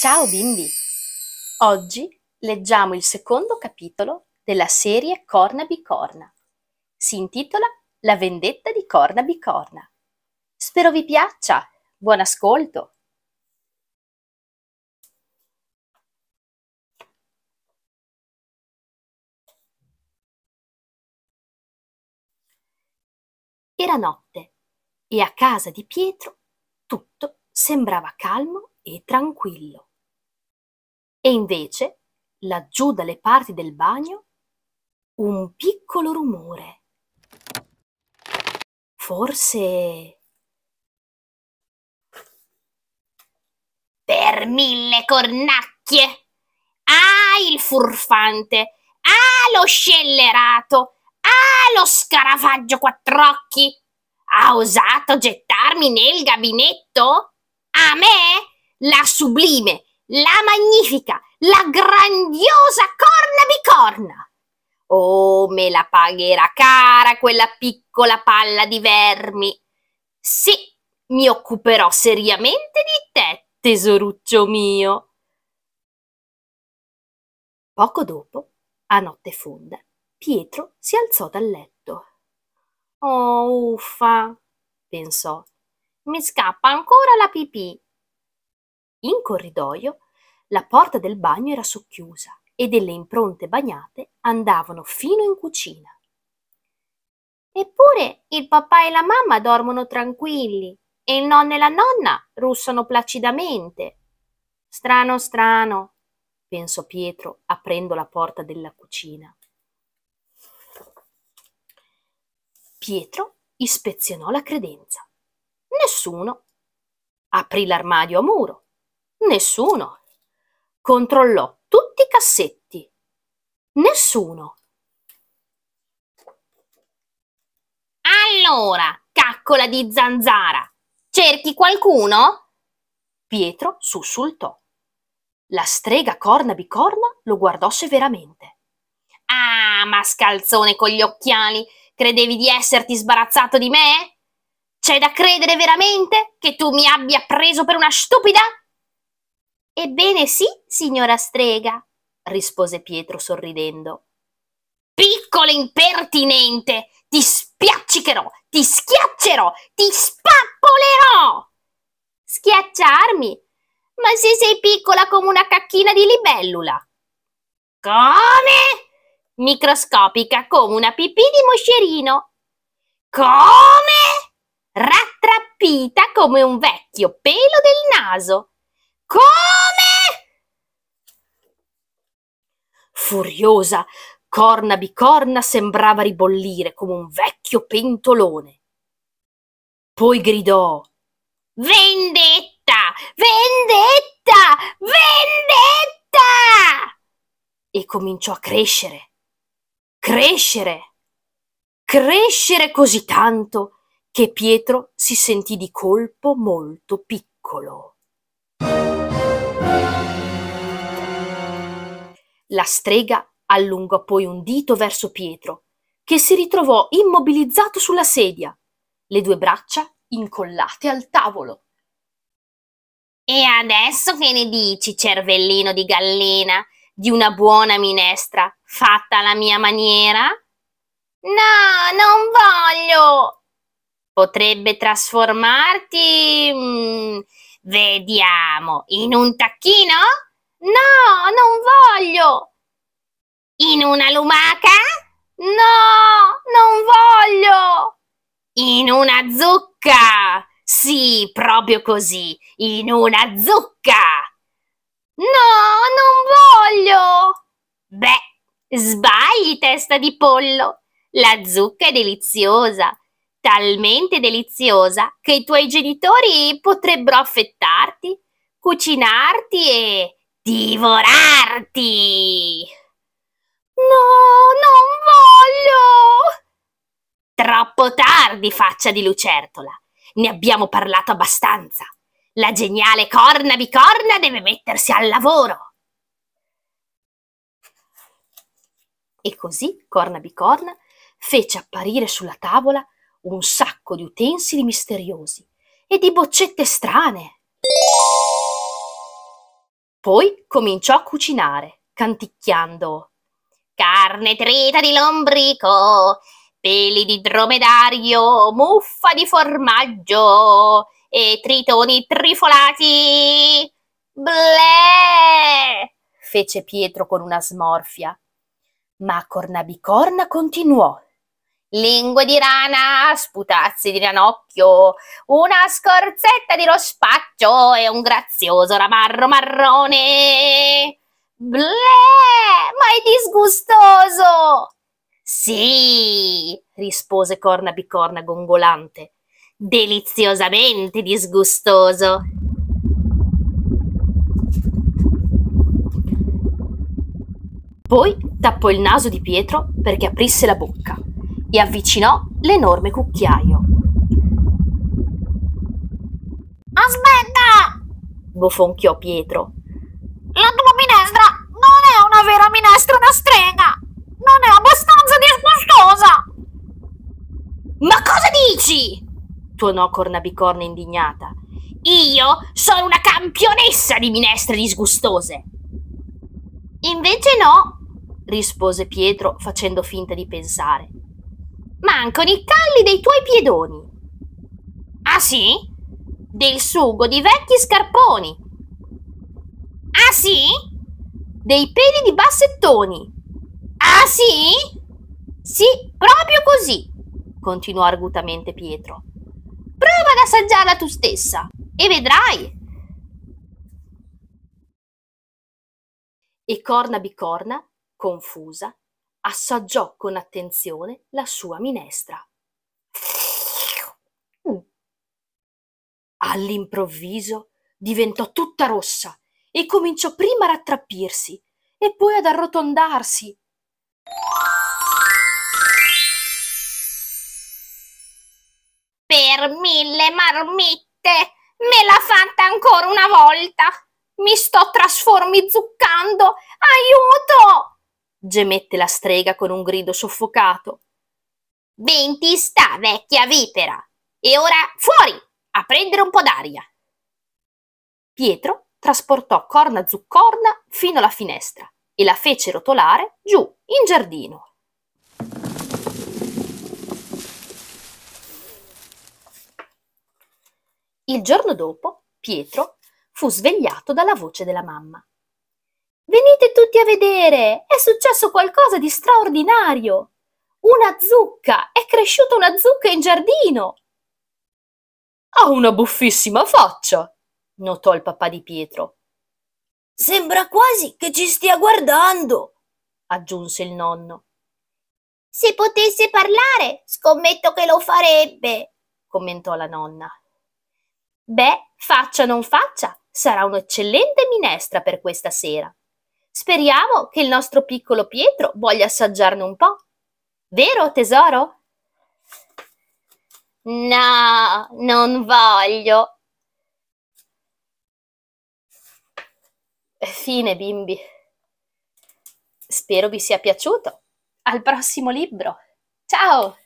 Ciao bimbi! Oggi leggiamo il secondo capitolo della serie Corna Bicorna. Si intitola La vendetta di Corna Bicorna. Spero vi piaccia. Buon ascolto! Era notte e a casa di Pietro tutto sembrava calmo e tranquillo. E invece, laggiù dalle parti del bagno, un piccolo rumore. Forse... Per mille cornacchie! Ah, il furfante! Ah, lo scellerato! Ah, lo scarafaggio quattr'occhi! Ha osato gettarmi nel gabinetto? A me? La sublime, la magnifica, la grandiosa corna bicorna. Oh, me la pagherà cara quella piccola palla di vermi. Sì, mi occuperò seriamente di te, tesoruccio mio. Poco dopo, a notte fonda, Pietro si alzò dal letto. Oh, uffa, pensò, mi scappa ancora la pipì. In corridoio la porta del bagno era socchiusa e delle impronte bagnate andavano fino in cucina. Eppure il papà e la mamma dormono tranquilli e il nonno e la nonna russano placidamente. Strano, strano, pensò Pietro aprendo la porta della cucina. Pietro ispezionò la credenza. Nessuno. Aprì l'armadio a muro Nessuno. Controllò tutti i cassetti. Nessuno. Allora, caccola di zanzara, cerchi qualcuno? Pietro sussultò. La strega corna bicorna lo guardò severamente. Ah, mascalzone con gli occhiali, credevi di esserti sbarazzato di me? C'è da credere veramente che tu mi abbia preso per una stupida? Ebbene sì, signora strega, rispose Pietro sorridendo. Piccolo impertinente, ti spiaccicherò, ti schiaccerò, ti spappolerò! Schiacciarmi? Ma se sei piccola come una cacchina di libellula. Come? Microscopica come una pipì di moscerino. Come? Rattrappita come un vecchio pelo del naso. Come? Furiosa, corna bicorna sembrava ribollire come un vecchio pentolone. Poi gridò Vendetta! Vendetta! Vendetta! E cominciò a crescere, crescere, crescere così tanto che Pietro si sentì di colpo molto piccolo. La strega allungò poi un dito verso Pietro, che si ritrovò immobilizzato sulla sedia, le due braccia incollate al tavolo. E adesso che ne dici, cervellino di gallina, di una buona minestra fatta alla mia maniera? No, non voglio. Potrebbe trasformarti, mm, vediamo, in un tacchino? No, non voglio! In una lumaca? No, non voglio! In una zucca! Sì, proprio così, in una zucca! No, non voglio! Beh, sbagli, testa di pollo! La zucca è deliziosa, talmente deliziosa che i tuoi genitori potrebbero affettarti, cucinarti e divorarti. No, non voglio. Troppo tardi, faccia di lucertola. Ne abbiamo parlato abbastanza. La geniale corna bicorna deve mettersi al lavoro. E così Corna Bicorna fece apparire sulla tavola un sacco di utensili misteriosi e di boccette strane Poi cominciò a cucinare, canticchiando carne trita di lombrico, peli di dromedario, muffa di formaggio e tritoni trifolati. Bleh! fece Pietro con una smorfia. Ma Cornabicorna continuò. Lingue di rana, sputazzi di ranocchio, una scorzetta di rospaccio e un grazioso ramarro marrone. Bleh, ma è disgustoso! Sì, rispose Corna Bicorna gongolante, deliziosamente disgustoso. Poi tappò il naso di Pietro perché aprisse la bocca e avvicinò l'enorme cucchiaio. Aspetta! bofonchiò Pietro. La tua minestra non è una vera minestra da strega! Non è abbastanza disgustosa! Ma cosa dici? tuonò Cornabicorna indignata. Io sono una campionessa di minestre disgustose. Invece no, rispose Pietro facendo finta di pensare. Mancano i calli dei tuoi piedoni. Ah sì? Del sugo di vecchi scarponi. Ah sì? Dei peli di bassettoni. Ah sì? Sì, proprio così, continuò argutamente Pietro. Prova ad assaggiarla tu stessa e vedrai. E Corna Bicorna, confusa, assaggiò con attenzione la sua minestra. All'improvviso diventò tutta rossa e cominciò prima a rattrappirsi e poi ad arrotondarsi. Per mille marmitte! Me l'ha fatta ancora una volta! Mi sto trasformizuccando! Aiuto! Gemette la strega con un grido soffocato. Ben ti sta, vecchia vipera! E ora fuori, a prendere un po' d'aria! Pietro trasportò Corna Zuccorna fino alla finestra e la fece rotolare giù in giardino. Il giorno dopo Pietro fu svegliato dalla voce della mamma. Venite tutti a vedere, è successo qualcosa di straordinario. Una zucca, è cresciuta una zucca in giardino. Ha una buffissima faccia, notò il papà di Pietro. Sembra quasi che ci stia guardando, aggiunse il nonno. Se potesse parlare, scommetto che lo farebbe, commentò la nonna. Beh, faccia non faccia, sarà un'eccellente minestra per questa sera. Speriamo che il nostro piccolo Pietro voglia assaggiarne un po'. Vero, tesoro? No, non voglio. Fine, bimbi. Spero vi sia piaciuto. Al prossimo libro. Ciao!